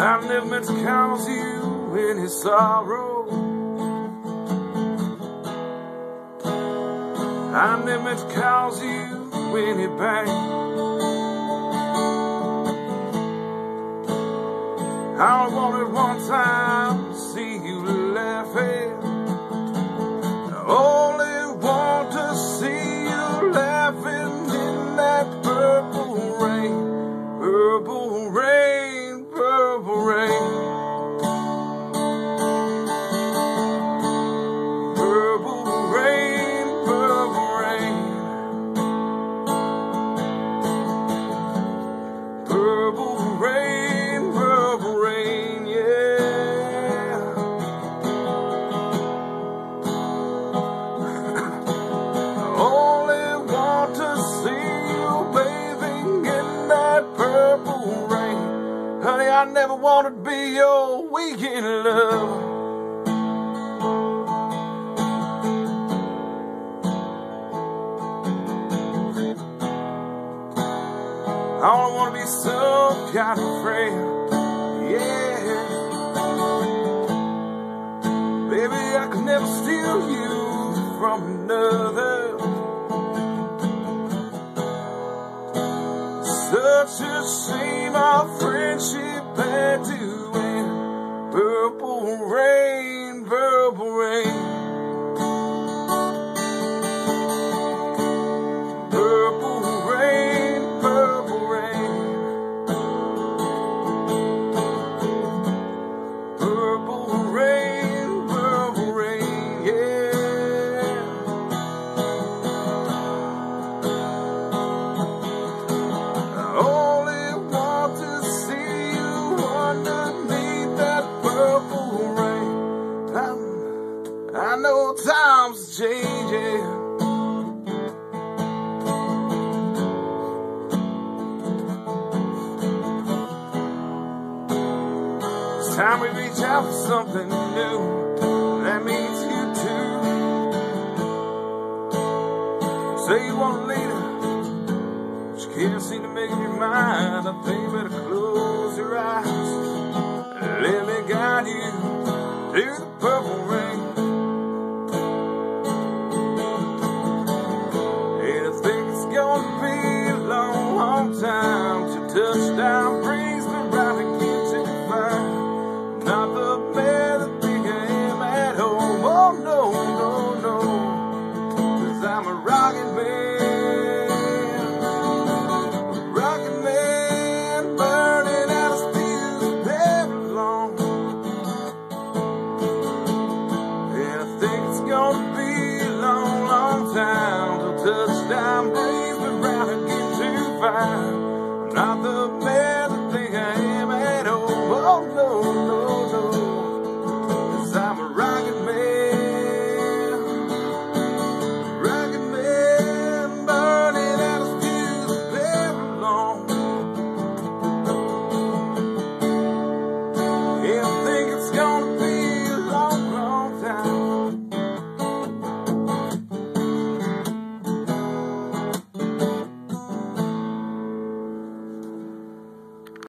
I never meant to cause you any sorrow. I never meant to cause you any pain. I I never wanted to be your weekend love. I only want to be some kind of friend. Yeah. Baby, I could never steal you from another. Such a shame our friendship had to end. Purple rain, purple rain. Know times changing. It's time we reach out for something new. That means you too. Say you want a leader, but you can't seem to make up your mind. I think better touchdown brings me right again to find not the man that I am at home. Oh no, no, no, cause I'm a rockin' man, a rockin' man, burning out long. And I think it's gonna be a long, long time. Touchdown brings me round again I'm not the man